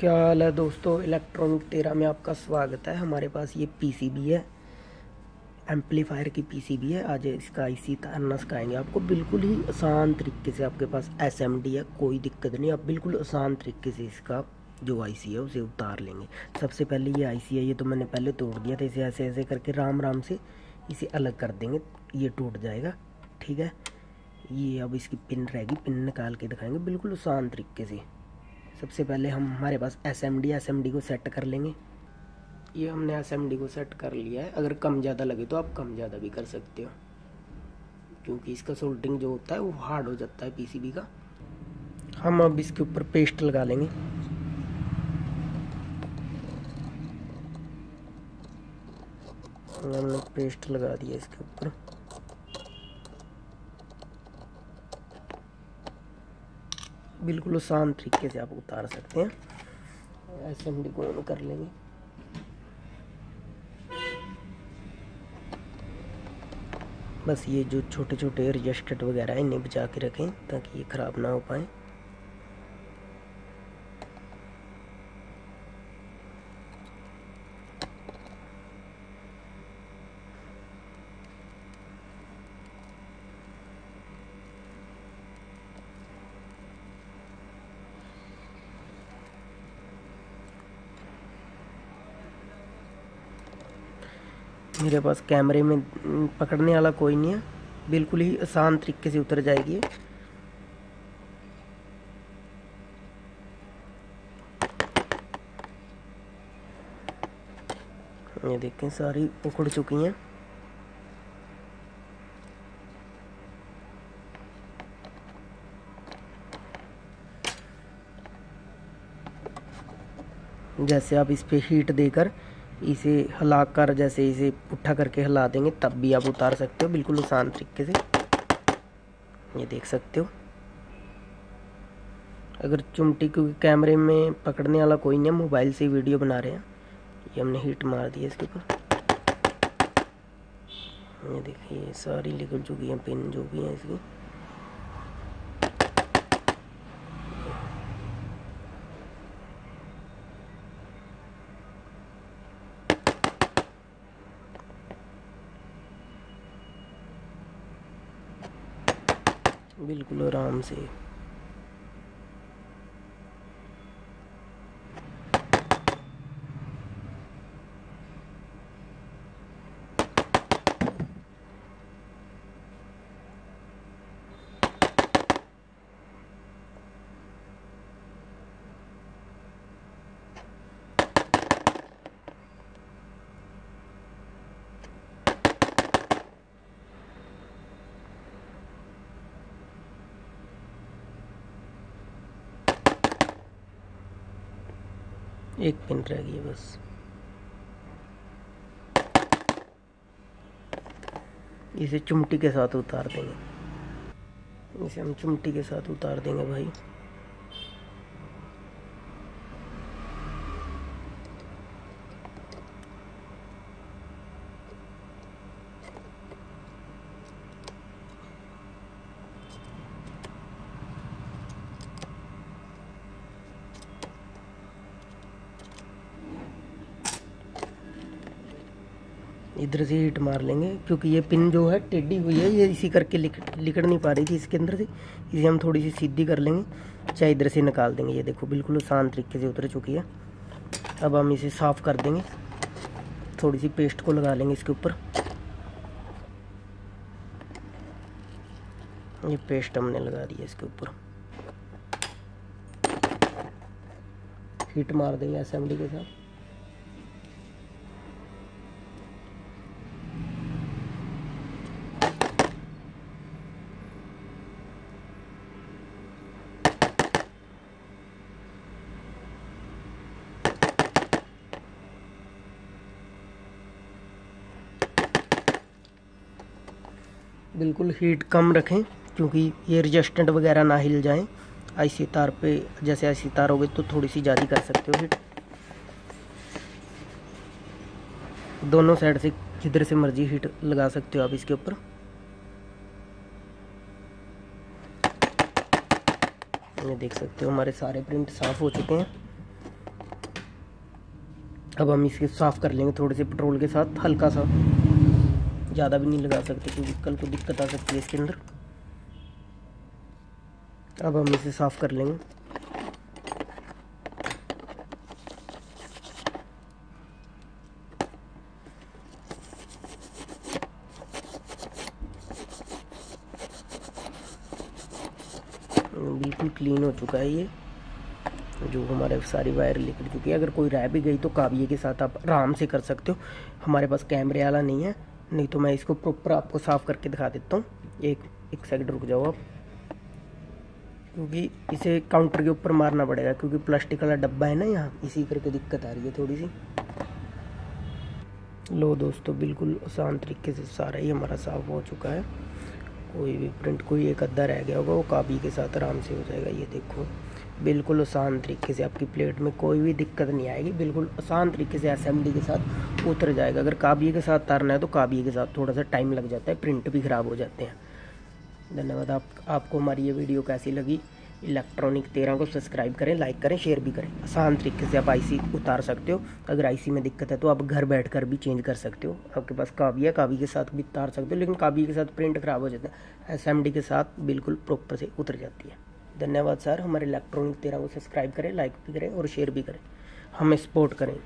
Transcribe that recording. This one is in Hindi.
क्या हाल है दोस्तों? इलेक्ट्रॉनिक तेरा में आपका स्वागत है। हमारे पास ये पीसीबी है। एम्पलीफायर की पीसीबी है। आज इसका आईसी तारना सिखाएँगे आपको बिल्कुल ही आसान तरीके से आपके पास एसएमडी है। कोई दिक्कत नहीं। आप बिल्कुल आसान तरीके से इसका जो आईसी है, उसे उतार लेंगे। सबसे पहले ये आईसी है। ये तो मैंने पहले तोड़ दिया था। इसे ऐसे ऐसे करके राम राम से इसे अलग कर देंगे। ये टूट जाएगा। ठीक है? ये अब इसकी पिन रहेगी। पिन निकाल के दिखाएँगे। बिल्कुल आसान तरीके से। सबसे पहले हम हमारे पास S M D S M D को सेट कर लेंगे। ये हमने एस एम डी को सेट कर लिया है। अगर कम ज़्यादा लगे तो आप कम ज़्यादा भी कर सकते हो। क्योंकि इसका सोल्डिंग जो होता है, वो हार्ड हो जाता है पीसीबी का। हम अब इसके ऊपर पेस्ट लगा लेंगे। हमने पेस्ट लगा दिया इसके ऊपर। बिल्कुल आसान तरीके से आप उतार सकते हैं। ऐसे हम डिगोन कर लेंगे। बस ये जो छोटे छोटे रजिस्टर्ड वगैरह इन्हें बचा के रखें ताकि ये ख़राब ना हो पाए। मेरे पास कैमरे में पकड़ने वाला कोई नहीं है। बिल्कुल ही आसान तरीके से उतर जाएगी। ये देखें, सारी उखड़ चुकी हैं। जैसे आप इस पे हीट देकर इसे हिला कर जैसे इसे पुट्ठा करके हिला देंगे, तब भी आप उतार सकते हो, बिल्कुल आसान तरीके से। ये देख सकते हो। अगर चुमटी, क्योंकि कैमरे में पकड़ने वाला कोई नहीं है, मोबाइल से वीडियो बना रहे हैं। ये हमने हीट मार दिया इसके ऊपर। ये देखिए सारी निकल चुकी है, पिन जो भी है इसकी। बिल्कुल आराम से। एक पिन रह गई है बस। इसे चुमटी के साथ उतार देंगे। इसे हम चुमटी के साथ उतार देंगे भाई। इधर से हीट मार लेंगे, क्योंकि ये पिन जो है, टेढ़ी हुई है, ये इसी करके लिक लिकड़ नहीं पा रही थी इसके अंदर से। इसे हम थोड़ी सी सीधी कर लेंगे, चाहे इधर से निकाल देंगे। ये देखो, बिल्कुल आसान तरीके से उतर चुकी है। अब हम इसे साफ़ कर देंगे। थोड़ी सी पेस्ट को लगा लेंगे इसके ऊपर। ये पेस्ट हमने लगा दी है इसके ऊपर। हीट मार देंगे असेंबली के साथ। बिल्कुल हीट कम रखें, क्योंकि ये रजिस्टेंट वगैरह ना हिल जाएँ। आईसी तार पे, जैसे आईसी तार हो गए तो थोड़ी सी ज़्यादा कर सकते हो हीट दोनों साइड से जिधर से मर्ज़ी हीट लगा सकते हो आप इसके ऊपर। ये देख सकते हो, हमारे सारे प्रिंट साफ़ हो चुके हैं। अब हम इसे साफ़ कर लेंगे थोड़े से पेट्रोल के साथ, हल्का सा। ज़्यादा भी नहीं लगा सकते क्योंकि कल को दिक्कत आ सकती है इसके अंदर। अब हम इसे साफ़ कर लेंगे। बिल्कुल क्लीन हो चुका है ये, जो हमारे सारी वायर निकल चुकी है। अगर कोई रह भी गई तो काबिये के साथ आप आराम से कर सकते हो। हमारे पास कैमरे वाला नहीं है। नहीं तो मैं इसको प्रॉपर आपको साफ़ करके दिखा देता हूँ। एक एक सेकंड रुक जाओ आप। क्योंकि इसे काउंटर के ऊपर मारना पड़ेगा, क्योंकि प्लास्टिक वाला डब्बा है ना यहाँ, इसी करके दिक्कत आ रही है थोड़ी सी लो दोस्तों, बिल्कुल आसान तरीके से सारा ही हमारा साफ़ हो चुका है। कोई भी प्रिंट कोई एक अद्धा रह गया होगा, वो काबी के साथ आराम से हो जाएगा, ये देखो। बिल्कुल आसान तरीके से आपकी प्लेट में कोई भी दिक्कत नहीं आएगी, बिल्कुल आसान तरीके से असेंबली के साथ उतर जाएगा। अगर काबिये के साथ तारना है तो काबिये के साथ थोड़ा सा टाइम लग जाता है प्रिंट भी ख़राब हो जाते हैं। धन्यवाद, आप, आपको हमारी ये वीडियो कैसी लगी? इलेक्ट्रॉनिक तेरह को सब्सक्राइब करें लाइक करें शेयर भी करें। आसान तरीके से आप आईसी उतार सकते हो। अगर आईसी में दिक्कत है तो आप घर बैठ कर भी चेंज कर सकते हो। आपके पास काबी है काबी के साथ भी उतार सकते हो, लेकिन काबी के साथ प्रिंट खराब हो जाता है। एसएमडी के साथ बिल्कुल प्रॉपर से उतर जाती है। धन्यवाद सर, हमारे इलेक्ट्रॉनिक तेरह को सब्सक्राइब करें लाइक भी करें और शेयर भी करें। हमें सपोर्ट करें।